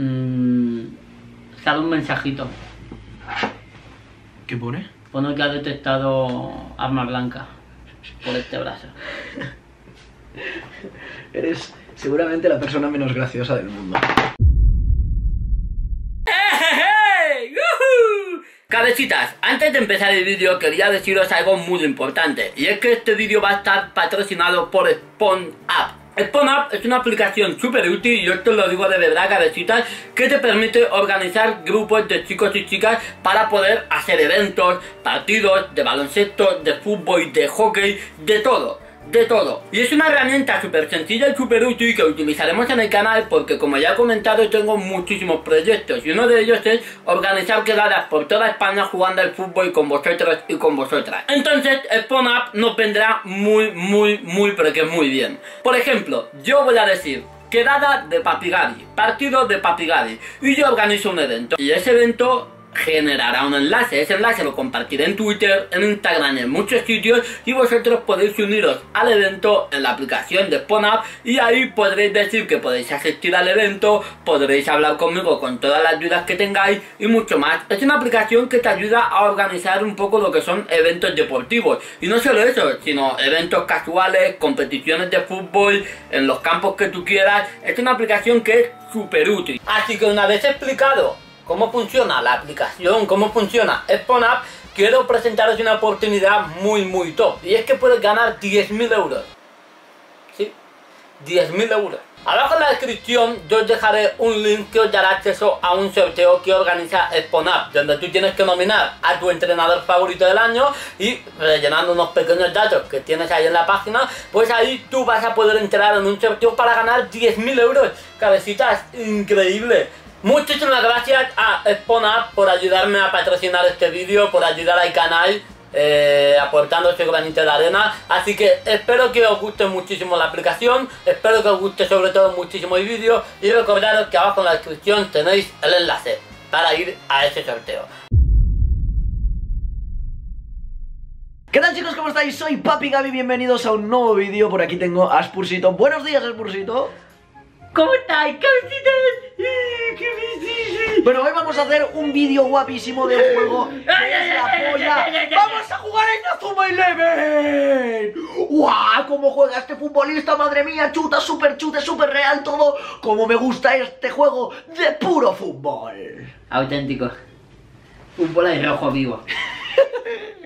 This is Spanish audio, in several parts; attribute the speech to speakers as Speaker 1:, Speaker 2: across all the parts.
Speaker 1: Mmm, sale un mensajito.
Speaker 2: ¿Qué pone?
Speaker 1: Pone que ha detectado arma blanca por este brazo.
Speaker 2: Eres seguramente la persona menos graciosa del mundo.
Speaker 1: Cabecitas, antes de empezar el vídeo quería deciros algo muy importante y es que este vídeo va a estar patrocinado por Spawn App es una aplicación súper útil yo esto lo digo de verdad cabecitas que te permite organizar grupos de chicos y chicas para poder hacer eventos, partidos de baloncesto, de fútbol, de hockey, de todo de todo. Y es una herramienta súper sencilla y súper útil que utilizaremos en el canal porque como ya he comentado tengo muchísimos proyectos y uno de ellos es organizar quedadas por toda España jugando al fútbol con vosotros y con vosotras. Entonces Spawn Up nos vendrá muy muy muy pero que muy bien. Por ejemplo, yo voy a decir quedada de Papigadi, partido de Papigadi y yo organizo un evento y ese evento generará un enlace. Ese enlace lo compartiré en Twitter, en Instagram, en muchos sitios y vosotros podéis uniros al evento en la aplicación de SpawnUp y ahí podréis decir que podéis asistir al evento, podréis hablar conmigo con todas las dudas que tengáis y mucho más. Es una aplicación que te ayuda a organizar un poco lo que son eventos deportivos y no solo eso, sino eventos casuales, competiciones de fútbol, en los campos que tú quieras. Es una aplicación que es súper útil. Así que una vez explicado cómo funciona la aplicación, cómo funciona Spawn App, quiero presentaros una oportunidad muy muy top. Y es que puedes ganar 10.000 euros. ¿Sí? 10.000 euros. Abajo en la descripción yo os dejaré un link que os dará acceso a un sorteo que organiza Spawn App, donde tú tienes que nominar a tu entrenador favorito del año y rellenando unos pequeños datos que tienes ahí en la página, pues ahí tú vas a poder entrar en un sorteo para ganar 10.000 euros. Cabecitas, increíble. Muchísimas gracias a Spona por ayudarme a patrocinar este vídeo, por ayudar al canal, eh, aportando este granito de arena. Así que espero que os guste muchísimo la aplicación, espero que os guste sobre todo muchísimo el vídeo y recordaros que abajo en la descripción tenéis el enlace para ir a ese sorteo.
Speaker 2: ¿Qué tal chicos? ¿Cómo estáis? Soy Papi Gaby, bienvenidos a un nuevo vídeo. Por aquí tengo a Spursito. Buenos días, Spursito.
Speaker 1: ¿Cómo estáis, cabecitas? ¿Qué
Speaker 2: Bueno, hoy vamos a hacer un vídeo guapísimo de un juego que es la polla. ¡Vamos a jugar en Azuma Eleven! ¡Guau! ¿Cómo juega este futbolista? Madre mía, chuta, super chute, super real, todo. Como me gusta este juego de puro fútbol.
Speaker 1: Auténtico. Fútbol y rojo vivo.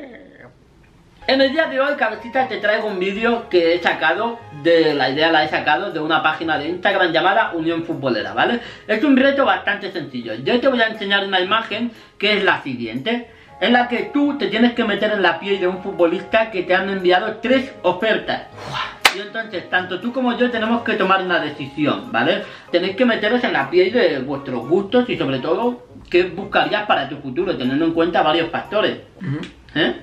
Speaker 1: En el día de hoy, cabecita, te traigo un vídeo que he sacado, de la idea la he sacado de una página de Instagram llamada Unión Futbolera, ¿vale? Es un reto bastante sencillo. Yo te voy a enseñar una imagen que es la siguiente, en la que tú te tienes que meter en la piel de un futbolista que te han enviado tres ofertas. Y entonces, tanto tú como yo tenemos que tomar una decisión, ¿vale? Tenéis que meteros en la piel de vuestros gustos y sobre todo, qué buscarías para tu futuro, teniendo en cuenta varios factores. ¿Eh?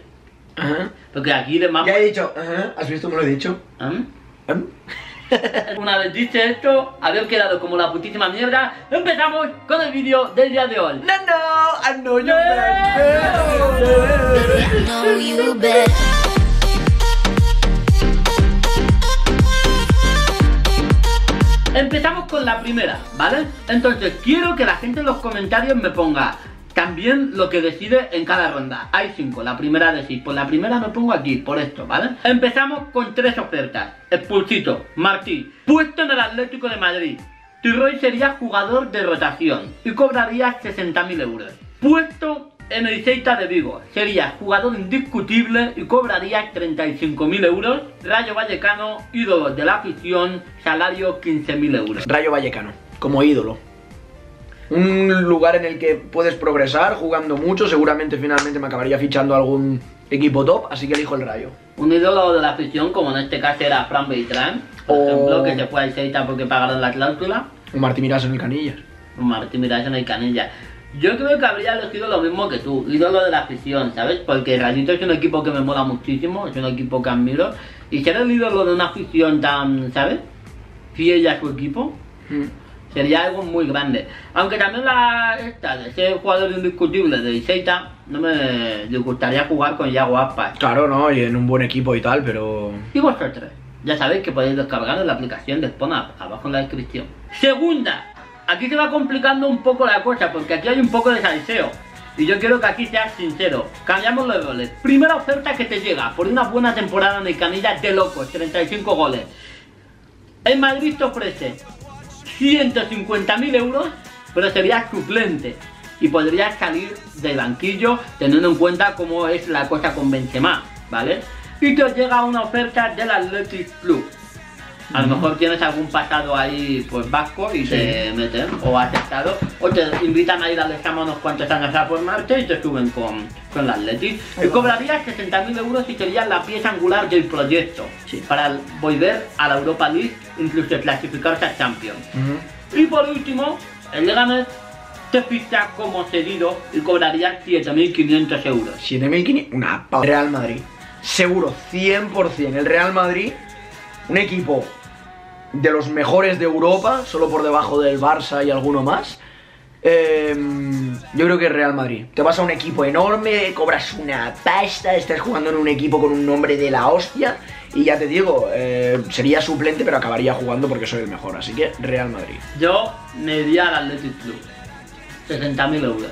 Speaker 1: Porque aquí de más...
Speaker 2: Ya he dicho, ¿has visto cómo lo he dicho?
Speaker 1: ¿Eh? Una vez dicho esto, haber quedado como la putísima mierda, empezamos con el vídeo del día de hoy.
Speaker 2: No, no, I know you
Speaker 1: Empezamos con la primera, ¿vale? Entonces quiero que la gente en los comentarios me ponga también lo que decide en cada ronda. Hay cinco, la primera de sí. Pues la primera me pongo aquí, por esto, ¿vale? Empezamos con tres ofertas. Expulsito, Martí, puesto en el Atlético de Madrid. Tiroy sería jugador de rotación y cobraría 60.000 euros. Puesto en el Ceita de Vigo, sería jugador indiscutible y cobraría 35.000 euros. Rayo Vallecano, ídolo de la afición, salario 15.000 euros.
Speaker 2: Rayo Vallecano, como ídolo un lugar en el que puedes progresar jugando mucho. Seguramente finalmente me acabaría fichando algún equipo top, así que elijo el Rayo.
Speaker 1: Un ídolo de la afición, como en este caso era Fran Beltrán, por ejemplo, que se fue al Celta porque pagaron la cláusula.
Speaker 2: Un Martí Miras en el Canillas.
Speaker 1: Un Martí Miras en el Canillas. Yo creo que habría elegido lo mismo que tú, ídolo de la afición, ¿sabes? Porque Rayito es un equipo que me mola muchísimo, es un equipo que admiro. Y ser el ídolo de una afición tan, ¿sabes? Fiel a su equipo. Mm. Sería algo muy grande. Aunque también la esta de ser jugador indiscutible de Iseita, no me gustaría jugar con Yago Aspas.
Speaker 2: Claro, no, y en un buen equipo y tal, pero...
Speaker 1: Y vosotros, ya sabéis que podéis descargar la aplicación de Spawn abajo en la descripción. Segunda, aquí se va complicando un poco la cosa, porque aquí hay un poco de salseo. Y yo quiero que aquí seas sincero. Cambiamos los goles. Primera oferta que te llega por una buena temporada en el Canilla de locos, 35 goles. El Madrid te ofrece 150.000 euros, pero serías suplente. Y podrías salir del banquillo teniendo en cuenta cómo es la cosa con Benzema, ¿vale? Y te llega una oferta del Athletic Club. A lo mejor tienes algún pasado ahí, pues vasco, y te meten, o aceptado, o te invitan a ir al examen unos cuantos años a formarte y te suben con, con la Atleti. Y cobrarías 60.000 euros y serías la pieza angular del proyecto,
Speaker 2: Sí.
Speaker 1: para volver a la Europa League, incluso clasificarse a Champions. Y por último, el Leganés te ficha como cedido y cobrarías 7.500 euros.
Speaker 2: 7.500, una Real Madrid. Seguro, 100%. El Real Madrid, un equipo de los mejores de Europa, solo por debajo del Barça y alguno más. Eh, yo creo que Real Madrid. Te vas a un equipo enorme, cobras una pasta, estás jugando en un equipo con un nombre de la hostia. Y ya te digo, eh, sería suplente, pero acabaría jugando porque soy el mejor. Así que Real Madrid.
Speaker 1: Yo me iría al Athletic Club. 60.000 euros.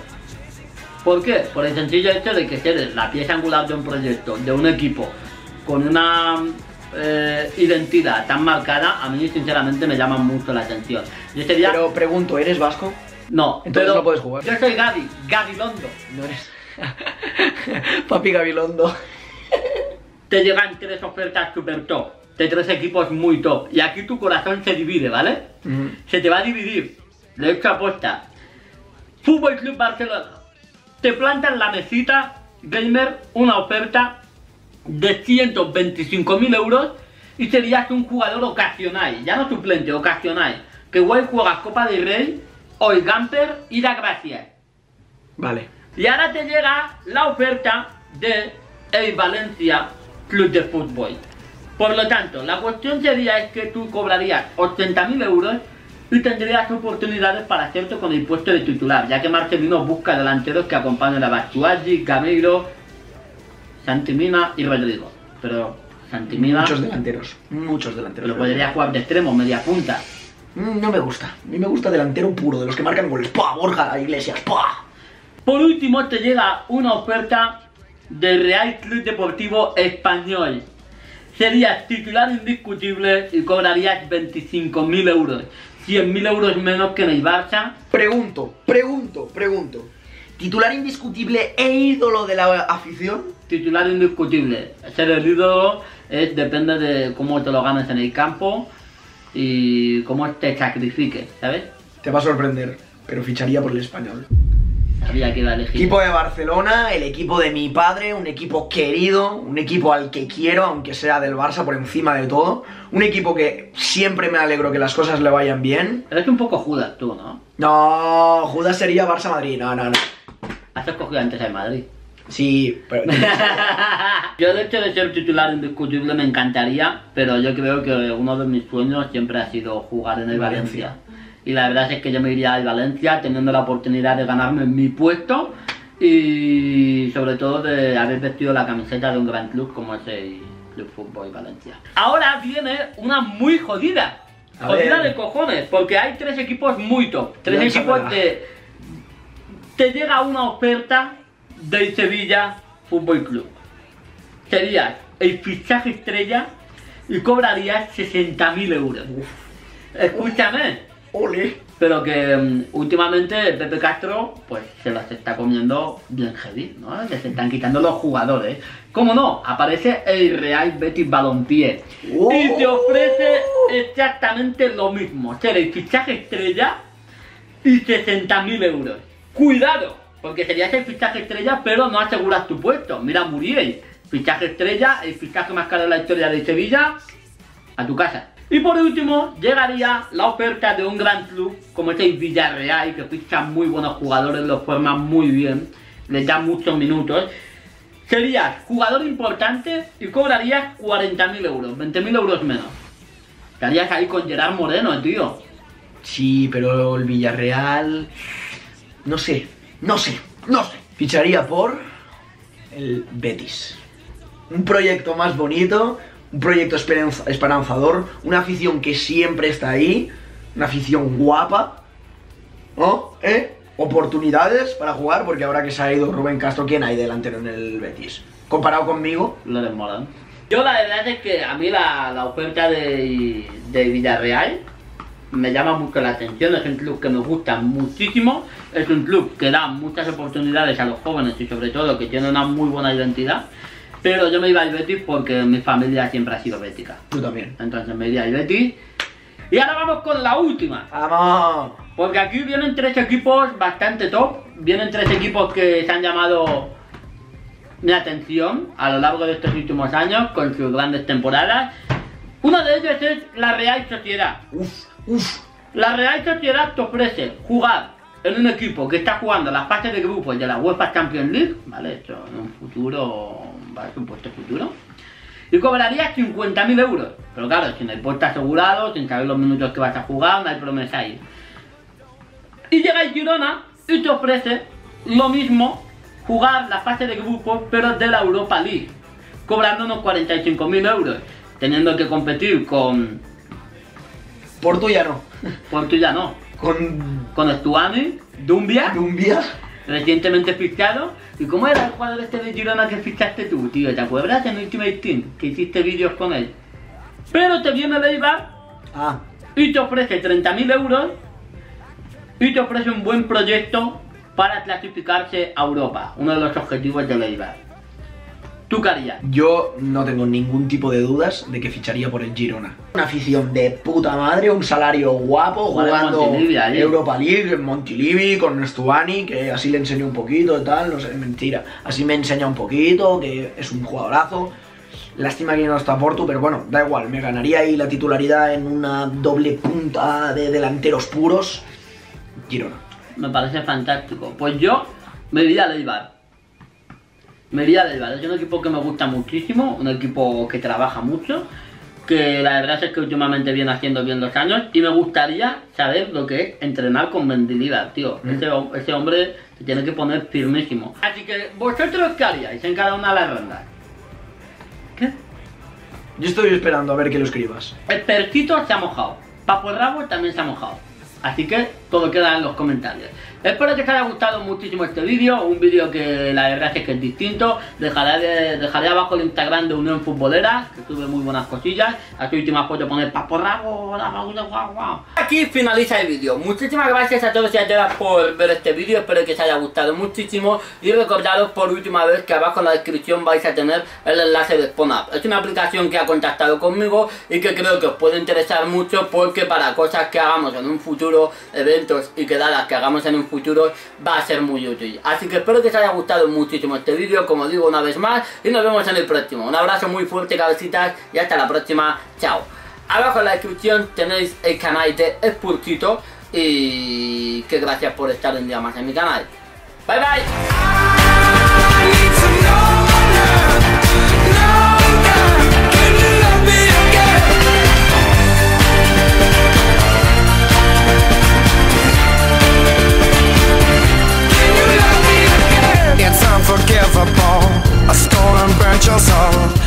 Speaker 1: ¿Por qué? Por el sencillo hecho de que eres la pieza angular de un proyecto, de un equipo, con una eh, identidad tan marcada, a mí sinceramente me llama mucho la atención. Yo sería...
Speaker 2: Pero pregunto, ¿eres vasco?
Speaker 1: no,
Speaker 2: entonces
Speaker 1: pero
Speaker 2: no puedes jugar.
Speaker 1: Yo soy Gaby, Gaby Londo.
Speaker 2: No eres. Papi Gabilondo.
Speaker 1: Te llegan tres ofertas super top, de tres equipos muy top. Y aquí tu corazón se divide, ¿vale? se te va a dividir. De hecho, aposta. Fútbol Club Barcelona. Te plantan la mesita gamer una oferta de 125.000 euros y serías un jugador ocasional, ya no suplente, ocasional. Que igual juegas Copa del Rey o el Gamper y da gracias.
Speaker 2: Vale.
Speaker 1: Y ahora te llega la oferta de el Valencia Club de Fútbol. Por lo tanto, la cuestión sería es que tú cobrarías 80.000 euros y tendrías oportunidades para hacerte con el puesto de titular, ya que Marcelino busca delanteros que acompañen a Bastuaggi, Gameiro, Santimina y Rodrigo. Pero Santimina
Speaker 2: Muchos delanteros. Muchos delanteros.
Speaker 1: lo podría jugar de extremo, media punta.
Speaker 2: Mm, No me gusta. A mí me gusta delantero puro, de los que marcan goles. ¡Pah! Borja Iglesias. ¡Pah!
Speaker 1: Por último, te llega una oferta del Real Club Deportivo Español. Serías titular indiscutible y cobrarías 25.000 euros. 100.000 euros menos que en el Barça.
Speaker 2: Pregunto, pregunto, pregunto. ¿Titular indiscutible e ídolo de la afición?
Speaker 1: Titular indiscutible. Ser el ídolo es, depende de cómo te lo ganes en el campo y cómo te sacrifiques, ¿sabes?
Speaker 2: Te va a sorprender, pero ficharía por el español.
Speaker 1: Sabía que iba a elegir.
Speaker 2: Equipo de Barcelona, el equipo de mi padre, un equipo querido, un equipo al que quiero, aunque sea del Barça por encima de todo. Un equipo que siempre me alegro que las cosas le vayan bien.
Speaker 1: Eres un poco Judas tú, ¿no?
Speaker 2: No, Judas sería Barça-Madrid. No, no, no.
Speaker 1: Has escogido antes el Madrid.
Speaker 2: Sí, pero...
Speaker 1: yo de hecho de ser titular indiscutible me encantaría, pero yo creo que uno de mis sueños siempre ha sido jugar en el
Speaker 2: Valencia.
Speaker 1: Valencia. Y la verdad es que yo me iría al Valencia teniendo la oportunidad de ganarme mi puesto y sobre todo de haber vestido la camiseta de un gran club como es el Club Fútbol Valencia. Ahora viene una muy jodida.
Speaker 2: A
Speaker 1: Jodida
Speaker 2: ver.
Speaker 1: de cojones, porque hay tres equipos muy top. Tres
Speaker 2: Lánzamela.
Speaker 1: equipos de te llega una oferta del Sevilla Fútbol Club. Serías el fichaje estrella y cobrarías 60.000 euros. Escúchame,
Speaker 2: Ole.
Speaker 1: pero que mm, últimamente Pepe Castro pues se las está comiendo bien heavy, ¿no? Que se están quitando los jugadores. ¿Cómo no? Aparece el Real Betis Balompié
Speaker 2: Oh.
Speaker 1: y te ofrece exactamente lo mismo, ser el fichaje estrella y 60.000 euros. Cuidado, porque serías el fichaje estrella, pero no aseguras tu puesto. Mira Muriel, fichaje estrella, el fichaje más caro de la historia de Sevilla, a tu casa. Y por último, llegaría la oferta de un gran club como es el Villarreal, que ficha muy buenos jugadores, los forma muy bien, les da muchos minutos. Serías jugador importante y cobrarías 40.000 euros, 20.000 euros menos. Estarías ahí con Gerard Moreno, tío.
Speaker 2: Sí, pero el Villarreal... No sé, no sé, no sé. Ficharía por el Betis. Un proyecto más bonito, un proyecto esperanza- esperanzador, una afición que siempre está ahí, una afición guapa ¿no? ¿Eh? Oportunidades para jugar, porque ahora que se ha ido Rubén Castro, ¿quién hay delantero en el Betis? Comparado conmigo,
Speaker 1: Lo desmoran. Yo la verdad es que a mí la, la oferta de, de Villarreal me llama mucho la atención, es un club que me gusta muchísimo, es un club que da muchas oportunidades a los jóvenes y sobre todo que tiene una muy buena identidad, pero yo me iba al Betis porque mi familia siempre ha sido bética.
Speaker 2: tú también.
Speaker 1: Entonces me iría al Betis. Y ahora vamos con la última.
Speaker 2: ¡Vamos!
Speaker 1: Porque aquí vienen tres equipos bastante top. Vienen tres equipos que se han llamado mi atención a lo largo de estos últimos años con sus grandes temporadas. Uno de ellos es la Real Sociedad.
Speaker 2: Uf,
Speaker 1: La Real Sociedad te ofrece jugar en un equipo que está jugando las fases de grupos de la UEFA Champions League, ¿vale? Esto en un futuro, ¿vale? Un puesto futuro. Y cobrarías 50.000 euros. Pero claro, sin el puesto asegurado, sin saber los minutos que vas a jugar, no hay promesa ahí. Y llega el Girona y te ofrece lo mismo, jugar la fase de grupos, pero de la Europa League, cobrando unos 45.000 euros, teniendo que competir con
Speaker 2: Porto ya no.
Speaker 1: Porto ya no,
Speaker 2: Con
Speaker 1: con Stuani, Dumbia,
Speaker 2: Dumbia.
Speaker 1: recientemente fichado. ¿Y cómo era el jugador este de Girona que fichaste tú, tío? ¿Te acuerdas en Ultimate Team? Que hiciste vídeos con él. Pero te viene Leibar
Speaker 2: Ah,
Speaker 1: y te ofrece 30.000 euros y te ofrece un buen proyecto para clasificarse a Europa, uno de los objetivos de Leibar. ¿Tú qué harías?
Speaker 2: yo no tengo ningún tipo de dudas de que ficharía por el Girona. Una afición de puta madre, un salario guapo, jugando
Speaker 1: Montilivi.
Speaker 2: Europa League en Montilivi con Stuani, que así le enseñó un poquito y tal, no sé, mentira. Así me enseña un poquito, que es un jugadorazo. Lástima que no está Porto, pero bueno, da igual, me ganaría ahí la titularidad en una doble punta de delanteros puros. Girona.
Speaker 1: Me parece fantástico. Pues yo me iría a Leibar. Me iría a Leibar. Es un equipo que me gusta muchísimo, un equipo que trabaja mucho, que la verdad es que últimamente viene haciendo bien los años y me gustaría saber lo que es entrenar con Mendilibar, tío.
Speaker 2: Mm.
Speaker 1: Ese, hom- ese hombre se tiene que poner firmísimo. Así que, ¿vosotros qué haríais en cada una de las rondas? ¿Qué?
Speaker 2: Yo estoy esperando a ver que lo escribas.
Speaker 1: El percito se ha mojado. Papo Rabo también se ha mojado. Así que todo queda en los comentarios. Espero que os haya gustado muchísimo este vídeo, un vídeo que la verdad es que es distinto. Dejaré, de- dejaré abajo el Instagram de Unión Futbolera, que tuve muy buenas cosillas. A su última foto poner Papo Rabo, Rabo, guau, guau. Aquí finaliza el vídeo. Muchísimas gracias a todos y a todas por ver este vídeo. Espero que os haya gustado muchísimo. Y recordaros por última vez que abajo en la descripción vais a tener el enlace de SpawnUp. Es una aplicación que ha contactado conmigo y que creo que os puede interesar mucho porque para cosas que hagamos en un futuro, y quedadas que hagamos en un futuro, va a ser muy útil. Así que espero que os haya gustado muchísimo este vídeo, como digo una vez más, y nos vemos en el próximo. Un abrazo muy fuerte, cabecitas, y hasta la próxima. Chao. Abajo en la descripción tenéis el canal de Expulsito y que gracias por estar un día más en mi canal. Bye bye. A storm burnt your soul.